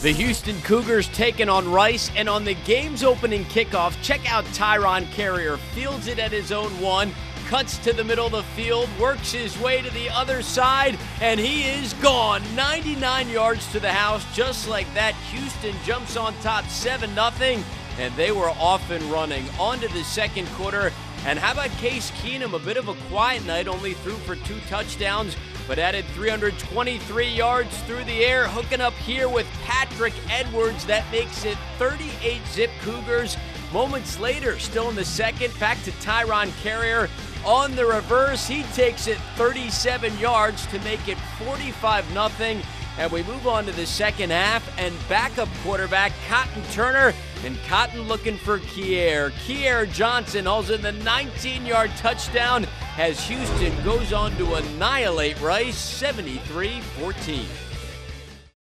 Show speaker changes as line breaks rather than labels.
The Houston Cougars taking on Rice, and on the game's opening kickoff, check out Tyron Carrier. Fields it at his own one, cuts to the middle of the field, works his way to the other side, and he is gone. 99 yards to the house. Just like that, Houston jumps on top 7 0, and they were off and running. On to the second quarter. And how about Case Keenum? A bit of a quiet night, only threw for two touchdowns, but added 323 yards through the air, hooking up here with Patrick Edwards. That makes it 38 zip Cougars. Moments later, still in the second, back to Tyron Carrier. On the reverse, he takes it 37 yards to make it 45 0. And we move on to the second half, and backup quarterback Cotton Turner and Cotton looking for Kier. Kier Johnson hauls in the 19 yard touchdown as Houston goes on to annihilate Rice 73 14.